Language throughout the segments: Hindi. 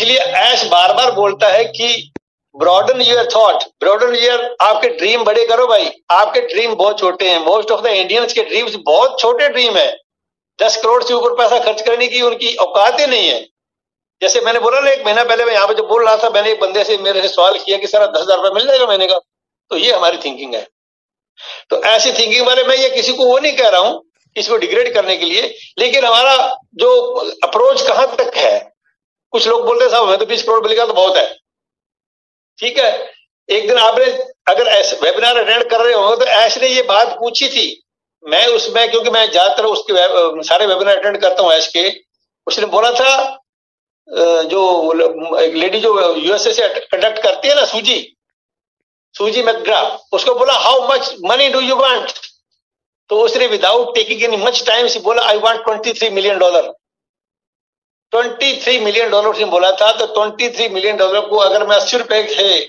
इसलिए ऐश बार बार बोलता है कि broaden your thought broaden your आपके ड्रीम बड़े करो भाई। आपके ड्रीम बहुत छोटे हैं। मोस्ट ऑफ़ द इंडियंस के ड्रीम्स बहुत छोटे ड्रीम है। दस करोड़ से ऊपर पैसा खर्च करने की उनकी औकात ही नहीं है। जैसे मैंने बोला ना, एक महीना पहले मैं यहाँ पे जब बोल रहा था, मैंने एक बंदे से, मेरे से सवाल किया कि, सर दस हज़ार रुपये मिल जाएगा महीने का? तो ये हमारी थिंकिंग है। तो ऐसी थिंकिंग वाले मैं ये किसी को वो नहीं कह रहा हूँ, इसको डिग्रेड करने के लिए। लेकिन हमारा जो अप्रोच कहाँ तक है कुछ लोग बोलते साहब, हमें तो बीस करोड़ मिलेगा तो बहुत है। ठीक है? एक दिन आपने अगर वेबिनार अटेंड कर रहे हो तो ऐश ने ये बात पूछी थी। मैं उसमें, क्योंकि मैं ज़्यादातर उसके सारे वेबिनार अटेंड करता हूँ ऐश के, उसने बोला था जो एक लेडी जो यूएसए से कंडक्ट करती है ना सूजी सूजी मैग्रा उसको बोला how much money do you want तो उसने without taking any much time से बोला I want 23 million dollar 23 million dollar उसने बोला था तो 23 मिलियन डॉलर को अगर मैं अस्सी रुपए से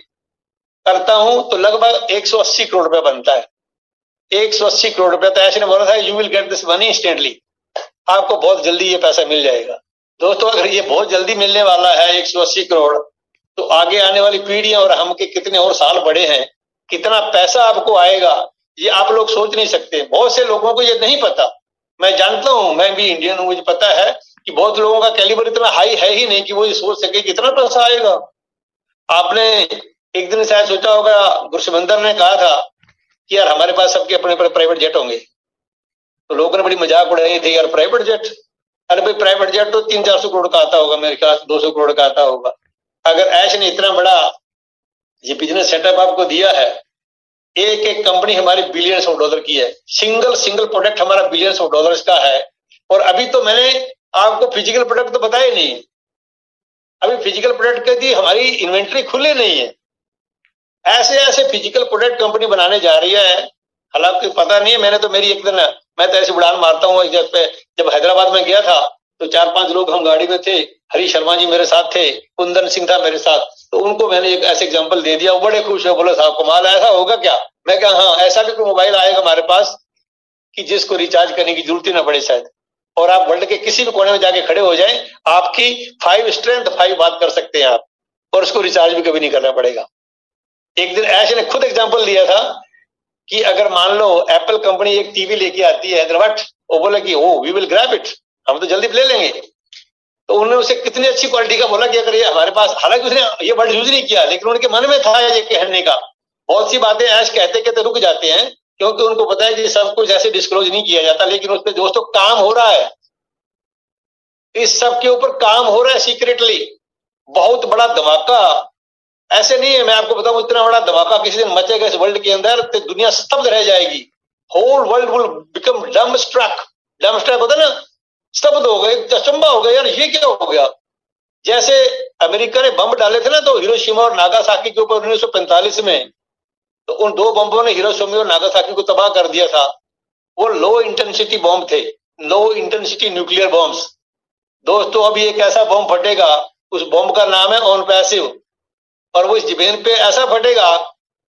करता हूँ तो लगभग 180 करोड़ रुपए बनता है। 180 करोड़ रुपए तो ऐसे ने बोला था you will get this money instantly आपको बहुत जल्दी ये पैसा मिल जाएगा। दोस्तों, अगर ये बहुत जल्दी मिलने वाला है 180 करोड़ तो आगे आने वाली पीढ़ियाँ और हम के कितने और साल बड़े हैं, कितना पैसा आपको आएगा, ये आप लोग सोच नहीं सकते। बहुत से लोगों को ये नहीं पता। मैं जानता हूँ, मैं भी इंडियन हूँ, मुझे पता है कि बहुत लोगों का कैलिबर इतना हाई है ही नहीं कि वो ये सोच सके कितना पैसा आएगा। आपने एक दिन शायद सोचा होगा, गुरसिमंदर ने कहा था कि यार हमारे पास सबके अपने अपने प्राइवेट जेट होंगे। तो लोगों ने बड़ी मज़ाक उड़ाई थी, यार प्राइवेट जेट अरे भाई प्राइवेट जेट तो तीन चार सौ करोड़ का आता होगा, मेरे ख्याल दो सौ करोड़ का आता होगा। अगर ऐश ने इतना बड़ा ये बिज़नेस सेटअप आपको दिया है, एक एक कंपनी हमारी बिलियंस ऑफ़ डॉलर की है। सिंगल सिंगल प्रोडक्ट हमारा बिलियंस ऑफ़ डॉलर का है। और अभी तो मैंने आपको फ़िज़िकल प्रोडक्ट तो बताया नहीं। अभी फ़िज़िकल प्रोडक्ट की हमारी इन्वेंट्री खुली नहीं है। ऐसे ऐसे फ़िज़िकल प्रोडक्ट कंपनी बनाने जा रही है। हालाँकि पता नहीं है, मैंने तो मेरी एक दिन, मैं तो ऐसे उड़ान मारता हूँ, जब जब हैदराबाद में गया था तो चार पाँच लोग हम गाड़ी में थे, हरी शर्मा जी मेरे साथ थे, कुंदन सिंह था मेरे साथ तो उनको मैंने एक ऐसे एग्ज़ाम्पल दे दिया बड़े खुश है, बोले, साहब, कमाल ऐसा होगा क्या? मैं क्या हाँ ऐसा भी कोई मोबाइल आएगा हमारे पास कि जिसको रिचार्ज करने की ज़रूरत ही ना पड़े शायद। और आप वर्ल्ड के किसी भी कोने में जाके खड़े हो जाए, आपकी फाइव स्ट्रेंथ फाइव बात कर सकते हैं आप, और उसको रिचार्ज भी कभी नहीं करना पड़ेगा। एक दिन ऐसे ने खुद एग्ज़ाम्पल दिया था कि अगर मान लो एप्पल कंपनी एक टीवी लेके आती है हैदराबाद, वो बोले कि oh we will grab it हम तो जल्दी ले लेंगे। तो उन्होंने उसे कितनी अच्छी क्वालिटी का बोला कि अगर ये हमारे पास, हालाँकि उसने ये वर्ड यूज़ नहीं किया, लेकिन उनके मन में था ये कहने का। बहुत सी बातें ऐश कहते कहते रुक जाते हैं क्योंकि उनको पता है कि सब कुछ ऐसे डिस्क्लोज नहीं किया जाता, लेकिन उस पर दोस्तों काम हो रहा है। इस सब के ऊपर काम हो रहा है सीक्रेटली बहुत बड़ा धमाका। ऐसे नहीं है, मैं आपको बताऊँ, इतना बड़ा धमाका किसी दिन मचेगा इस वर्ल्ड के अंदर तो दुनिया स्तब्ध रह जाएगी। Whole world will become dumbstruck dumbstruck होता ना? स्तब्ध हो गए, चंबा हो गया यार ये क्या हो गया? जैसे अमेरिका ने बम डाले थे ना तो हिरोशिमा और नागासाकी के ऊपर उन्नीस सौ पैंतालीस में तो उन दो बम्बों ने हिरोशिमा और नागासाकी को तबाह कर दिया था। वो लो इंटेंसिटी बॉम्ब थे, लो इंटेंसिटी न्यूक्लियर बॉम्ब्स। दोस्तों अभी एक ऐसा बॉम्ब फटेगा, उस बॉम्ब का नाम है ऑन पैसिव। और वो इस ज़मीन पे ऐसा फटेगा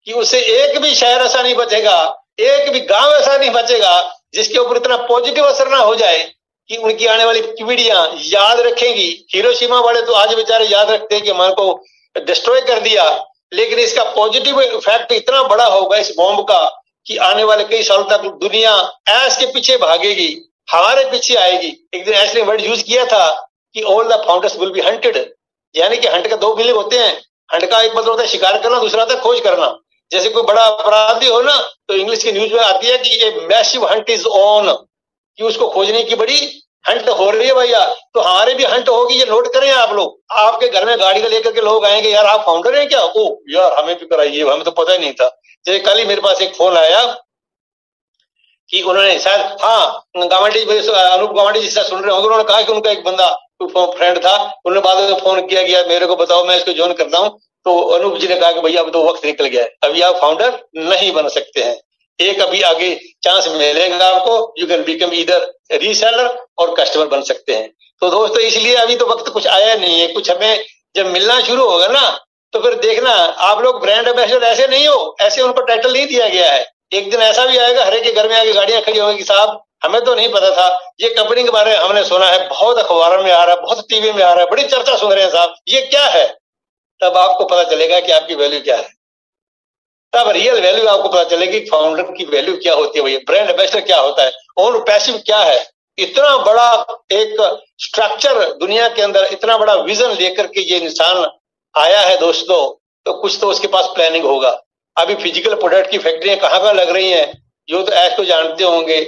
कि उससे एक भी शहर ऐसा नहीं बचेगा, एक भी गाँव ऐसा नहीं बचेगा, जिसके ऊपर इतना पॉजिटिव असर ना हो जाए कि उनकी आने वाली पीढ़ियाँ याद रखेंगी। हिरोशिमा वाले तो आज बेचारे याद रखते हैं कि हमारे को डिस्ट्रॉय कर दिया। लेकिन इसका पॉजिटिव इफ़ेक्ट इतना बड़ा होगा इस बॉम्ब का कि आने वाले कई सालों तक दुनिया ऐस के पीछे भागेगी, हमारे पीछे आएगी। एक दिन ऐसे वर्ड यूज़ किया था कि all the founders will be hunted यानी कि हंट का दो मीनिंग होते हैं। हंट का एक मतलब होता है शिकार करना, दूसरा होता है खोज करना। जैसे कोई बड़ा अपराधी हो ना तो इंग्लिश की न्यूज़ में आती है कि a massive hunt is on कि उसको खोजने की बड़ी हंट हो रही है भैया। तो हमारे भी हंट होगी, ये नोट करें आप लोग। आपके घर में गाड़ी लेकर के लोग आएँगे, यार आप फाउंडर हैं क्या? ओ यार हमें भी कराइए हमें तो पता ही नहीं था। जैसे कल ही मेरे पास एक फ़ोन आया कि उन्होंने, शायद हाँ गावंडी अनूप गावंडी जी सुन रहे होंगे, उन्होंने कहा कि उनका एक बंदा फ्रेंड था। उन्होंने बाद में फ़ोन किया गया मेरे को बताओ, मैं इसको ज्वाइन करता हूँ। तो अनूप जी ने कहा कि भैया अब तो वक्त निकल गया है। अभी आप फाउंडर नहीं बन सकते हैं। एक अभी आगे चांस मिलेगा आपको। यू कैन बिकम इधर रीसेलर और कस्टमर बन सकते हैं। तो दोस्तों, इसलिए अभी तो वक्त कुछ आया नहीं है। कुछ हमें जब मिलना शुरू होगा ना तो फिर देखना, आप लोग ब्रांड एम्बेसडर ऐसे नहीं हो, ऐसे उनको टाइटल नहीं दिया गया है। एक दिन ऐसा भी आएगा, हरे के घर में आगे गाड़ियाँ खड़ी होंगी, साहब, हमें तो नहीं पता था। ये कंपनी के बारे में हमने सुना है, बहुत अखबारों में आ रहा है, बहुत टीवी में आ रहा है, बड़ी चर्चा सुन रहे हैं साहब। ये क्या है? तब आपको पता चलेगा कि आपकी वैल्यू क्या है। तब रियल वैल्यू आपको पता चलेगी फाउंडर की वैल्यू क्या होती है, भैया? ब्रांड एम्बेसडर क्या होता है? और पैसिव क्या है? इतना बड़ा एक स्ट्रक्चर दुनिया के अंदर, इतना बड़ा विजन लेकर के ये इंसान आया है दोस्तों तो कुछ तो उसके पास प्लानिंग होगा। अभी फ़िज़िकल प्रोडक्ट की फैक्ट्रियाँ कहाँ कहाँ लग रही हैं जो तो ऐश को जानते होंगे।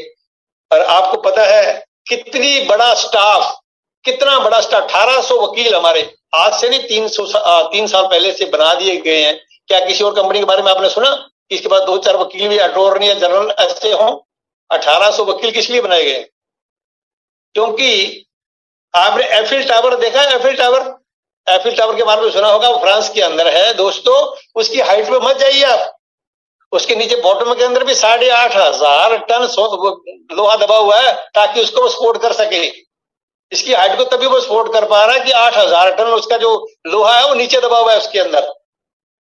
और आपको पता है, कितनी बड़ा स्टाफ कितना बड़ा स्टाफ अठारह सौ वकील हमारे आज से नहीं, तीन सौ तीन साल पहले से बना दिए गए हैं। क्या किसी और कंपनी के बारे में आपने सुना इसके बाद दो चार वकील भी अटोर्नी या जनरल ऐसे हों, अठारह सौ वकील किस लिए बनाए गए? क्योंकि आपने एफिल टावर देखा है, एफिल टावर? एफिल टावर के बारे में सुना होगा, वो फ्रांस के अंदर है। दोस्तों, उसकी हाइट पे मत जाइए आप। उसके नीचे बॉटम के अंदर भी साढ़े आठ हज़ार टन लोहा दबा हुआ है, ताकि उसको वो स्पोर्ट कर सके। इसकी हाइट को तभी वो स्पोर्ट कर पा रहा है कि आठ हज़ार टन उसका जो लोहा है, वो नीचे दबा हुआ है उसके अंदर।